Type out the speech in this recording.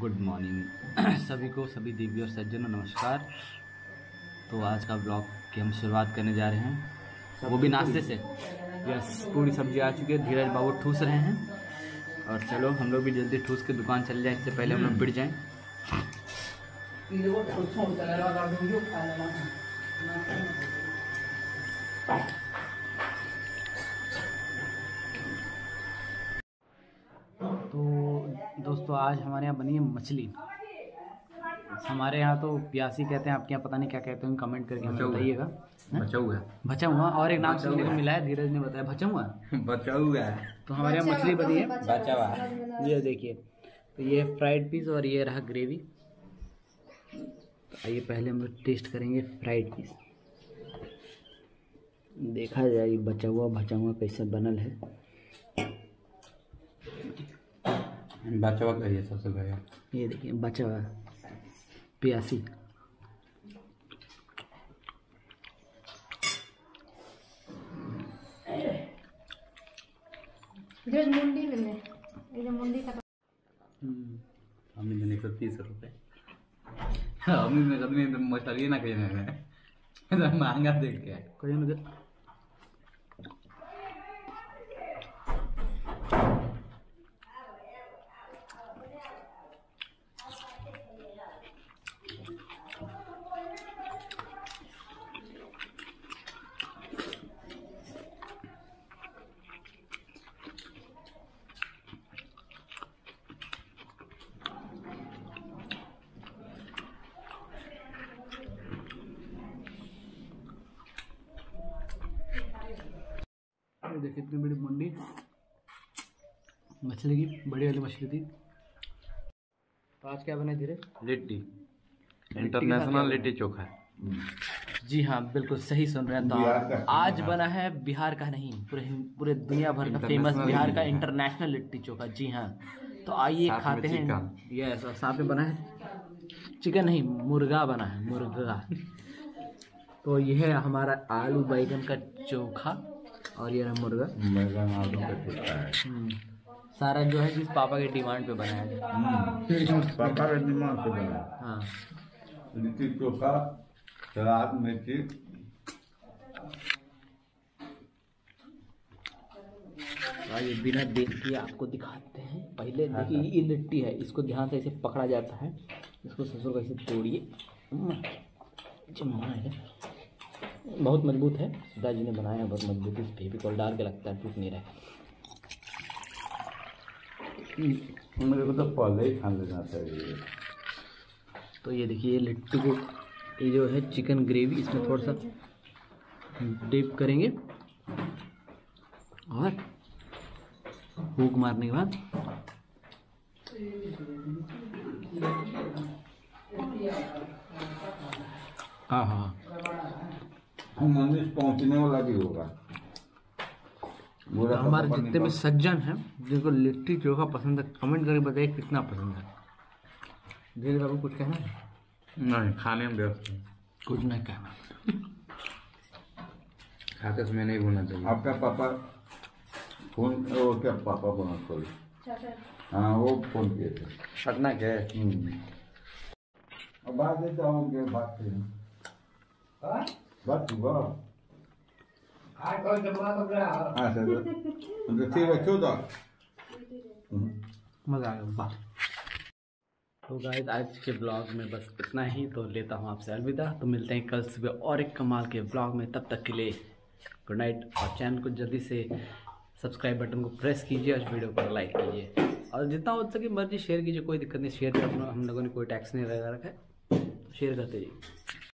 Good morning. सभी को सभी देवी और सज्जनों नमस्कार। तो आज का ब्लॉग की हम शुरुआत करने जा रहे हैं। वो भी नाश्ते से। यस पूरी सब्ज़ी आ चुकी है। धीरज बाबू ठूस रहे हैं। और चलो हम लोग भी जल्दी ठूस के दुकान चल जाए। इससे पहले हम लोग बिड़ जाएँ। तो दोस्तों आज हमारे यहाँ बनी है मछली। हमारे यहाँ तो प्यासी कहते हैं आपके यहाँ पता नहीं क्या कहते हैं कमेंट करके हमें बताइएगा बचा हुआ भचा हुआ और एक नाम सुनने को मिला है धीरज ने बताया भचा हुआ बचा हुआ तो हमारे यहाँ मछली बनी है। बचा हुआ ये देखिए तो ये फ्राइड पीस और ये रहा ग्रेवी तो आइए पहले हम लोग टेस्ट करेंगे फ्राइड पीस देखा जाए बचा हुआ भचा हुआ कैसे बनल है। बचा हुआ कहिए सबसे बढ़िया। ये देखिए बचा हुआ प्यासी। मुंडी ले मुंडी का हमने देने को तीस रुपए। हमने ने मछली ना कहीं में महँगा देख के कोई देखिए इतनी बड़ी मुंडी। मछली की बड़ी वाली मछली थी। तो आज क्या बने धीरे लिट्टी। इंटरनेशनल लिट्टी चोखा। जी हाँ बिल्कुल सही सुन रहे हैं तो आज बना है बिहार का नहीं पूरे पूरे दुनिया भर का फ़ेमस बिहार का इंटरनेशनल लिट्टी चोखा। जी हाँ। तो आइए खाते हैं। यस और साथ में बना है चिकन नहीं मुर्गा बना है मुर्गा। तो यह है हमारा आलू बैगन का चोखा। और ये रहा मुर्गा। मेरा आलू का है। हम्म, सारा जो है जिस पापा के डिमांड पे बनाया है पापा का दिमाग से बना हाँ। लिट्टी चोखा सलाद मिर्ची। आइए बिना देख के आपको दिखाते हैं। पहले देखिए ये लिट्टी है। इसको ध्यान से ऐसे पकड़ा जाता है। इसको ससुर कैसे तोड़िए। हम्म, जमा है बहुत मज़बूत है। दादी ने बनाया है बहुत मज़बूत है। इस फेविकॉल डाल के लगता है टूट नहीं रहा है। मेरे को तो पहले ही खा लेना चाहिए। तो ये देखिए ये लिट्टी को ये जो है चिकन ग्रेवी इसमें थोड़ा सा डिप करेंगे। और हुक मारने के बाद हाँ हाँ। मंदिर पहुँचने वाला भी होगा। तो हमारे जितने भी सज्जन हैं जिनको लिट्टी चोखा पसंद है कमेंट करके बताइए कितना पसंद है। धीरे बाबू कुछ कहना है? नहीं खाने में व्यस्त कुछ नहीं कहना। खाते समय नहीं भूलना चाहिए। आपका पापा फ़ोन वो क्या पापा बोला। सॉरी हाँ वो फ़ोन किए थे। पटना के हम्म। अब बात देता हूँ बात करें बात हुआ हाँ सर तो ठीक है क्यों था मज़ा आ गया तो गाइस आज के ब्लॉग में बस इतना ही तो लेता हूँ आपसे अलविदा। तो मिलते हैं कल सुबह और एक कमाल के ब्लॉग में। तब तक के लिए गुड नाइट और चैनल को जल्दी से सब्सक्राइब बटन को प्रेस कीजिए और वीडियो को लाइक कीजिए। और जितना हो सके मर्ज़ी शेयर कीजिए कोई दिक्कत नहीं। शेयर करना हम लोगों ने कोई टैक्स नहीं लगा रखा है। शेयर करते रहिए।